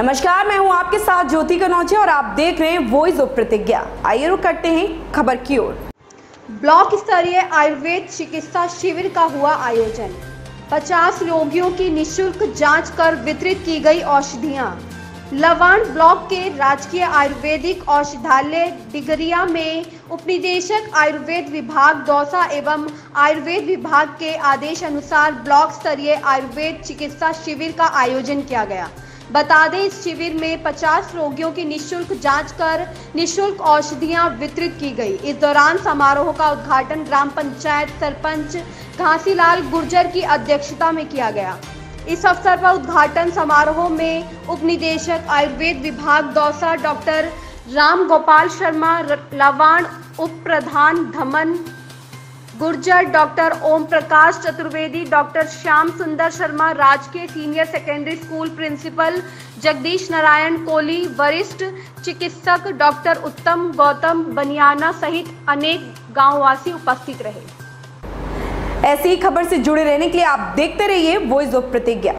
नमस्कार, मैं हूँ आपके साथ ज्योति कनौजे और आप देख रहे हैं वॉइस ऑफ़ प्रतिज्ञा आइए रुक करते हैं खबर की ओर। ब्लॉक स्तरीय आयुर्वेद चिकित्सा शिविर का हुआ आयोजन। 50 रोगियों की निशुल्क जाँच कर वितरित की गई औषधियाँ। लवान ब्लॉक के राजकीय आयुर्वेदिक औषधालय डिगरिया में उपनिदेशक आयुर्वेद विभाग दौसा एवं आयुर्वेद विभाग के आदेश अनुसार ब्लॉक स्तरीय आयुर्वेद चिकित्सा शिविर का आयोजन किया गया। बता दें, इस शिविर में 50 रोगियों की निशुल्क जाँच कर निशुल्क औषधियाँ वितरित की गई। इस दौरान समारोह का उद्घाटन ग्राम पंचायत सरपंच घासीलाल गुर्जर की अध्यक्षता में किया गया। इस अवसर पर उद्घाटन समारोह में उप निदेशक आयुर्वेद विभाग दौसा डॉक्टर राम गोपाल शर्मा लवाण उप प्रधान धमन गुर्जर डॉक्टर ओम प्रकाश चतुर्वेदी, डॉक्टर श्याम सुंदर शर्मा, राजकीय senior secondary school principal Jagdish Narayan Kohli वरिष्ठ चिकित्सक डॉक्टर उत्तम गौतम बनियाना सहित अनेक गांववासी उपस्थित रहे। ऐसी खबर से जुड़े रहने के लिए आप देखते रहिए वॉइस ऑफ़ प्रतिज्ञा